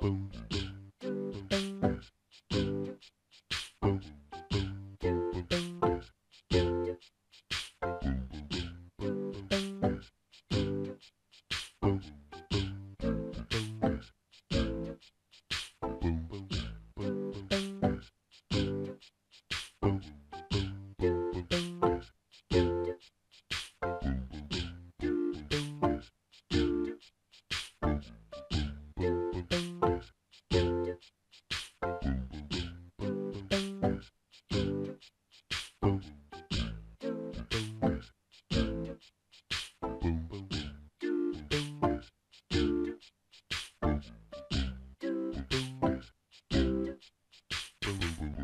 boom. Boom, boom, boom.